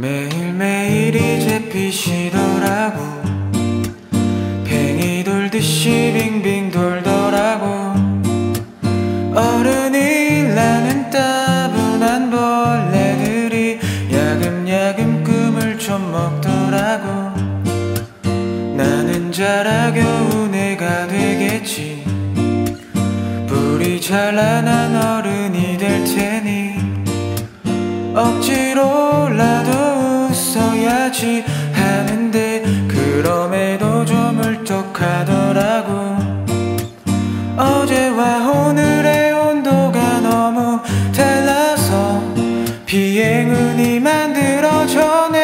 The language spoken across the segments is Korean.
매일매일 이 제 피시더라고. 팽이 돌듯이 빙빙 돌더라고. 어른이 나는 따분한 벌레들이 야금야금 꿈을 좀 먹더라고. 나는 자라겨운 애가 되겠지. 불이 찬란한 어른이 될 테니. 억지로라도 웃어야지 하는데 그럼에도 좀 울적하더라고. 어제와 오늘의 온도가 너무 달라서 비행운이 만들어져네.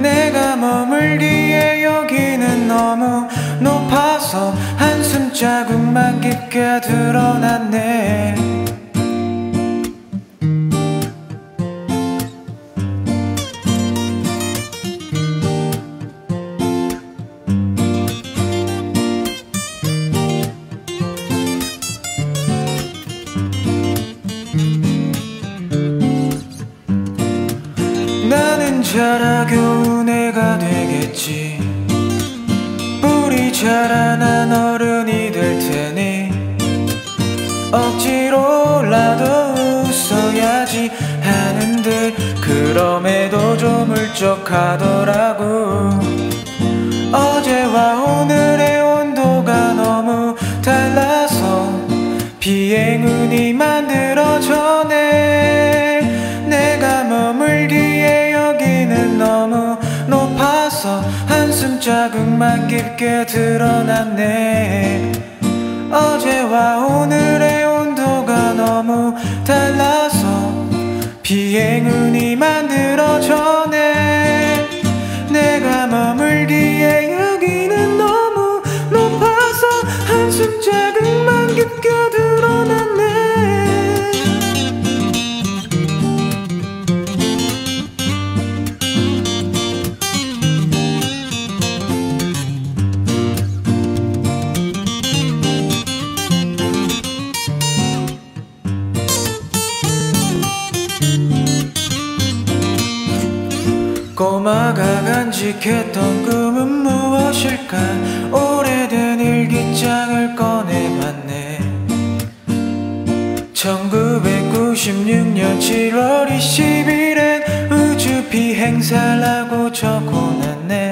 내가 머물기에 여기는 너무 높아서 한숨 자국만 깊게 드러났네 자라겨운 애가 되겠지. 뿌리 자라난 어른이 될 테니 억지로라도 웃어야지 하는데 그럼에도 좀 울적하더라고. 어제와 높아서 한숨 자국만 깊게 드러났네. 어제와 오늘의 온도가 너무 달라서 비행운이 만들어져 꼬마가 간직했던 꿈은 무엇일까? 오래된 일기장을 꺼내봤네. 1996년 7월 20일엔 우주 비행사라고 적어놨네